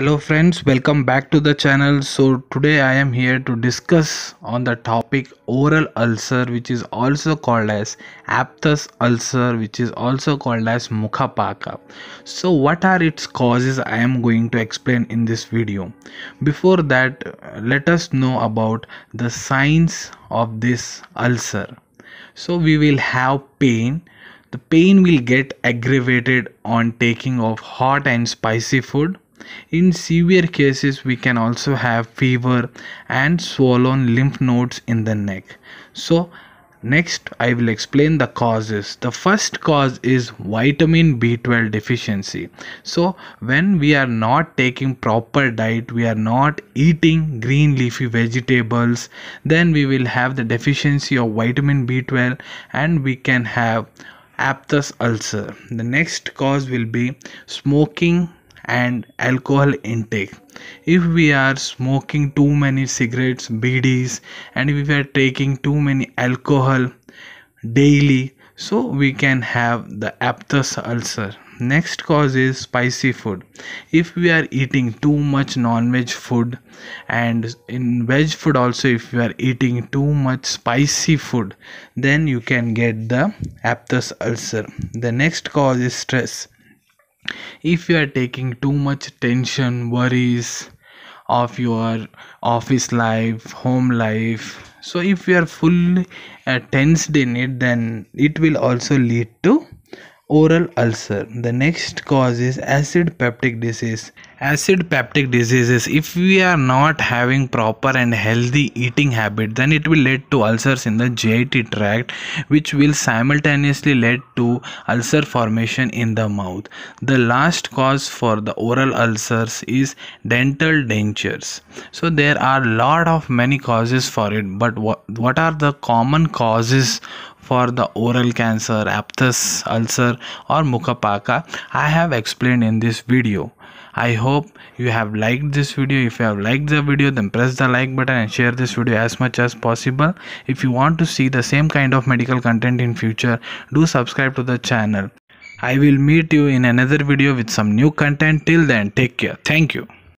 hello friends. Welcome back to the channel. So today i am here to discuss on the topic oral ulcer which is also called as aphthous ulcer which is also called as mukhapaka. So what are its causes? I am going to explain in this video. Before that let us know about the signs of this ulcer. So we will have pain. The pain will get aggravated on taking of hot and spicy food in severe cases, we can also have fever and swollen lymph nodes in the neck. So, next I will explain the causes. The first cause is vitamin B12 deficiency. So, when we are not taking proper diet, we are not eating green leafy vegetables, then we will have the deficiency of vitamin B12 and we can have aphthous ulcer. The next cause will be smoking and alcohol intake. If we are smoking too many cigarettes bds and if we are taking too many alcohol daily so we can have the aphthous ulcer. Next cause is spicy food. If we are eating too much non-veg food and in veg food also if we are eating too much spicy food then you can get the aphthous ulcer. The next cause is stress if you are taking too much tension worries of your office life home life so if you are fully uh, tensed in it then it will also lead to oral ulcer. The next cause is acid peptic disease. Acid peptic diseases if we are not having proper and healthy eating habit then it will lead to ulcers in the GIT tract which will simultaneously lead to ulcer formation in the mouth. The last cause for the oral ulcers is dental dentures. So there are lot of many causes for it but what, what are the common causes for the oral cancer aphthous ulcer or mukhapaka i have explained in this video. I hope you have liked this video. If you have liked the video then press the like button and share this video as much as possible. If you want to see the same kind of medical content in future do subscribe to the channel. I will meet you in another video with some new content. Till then take care. Thank you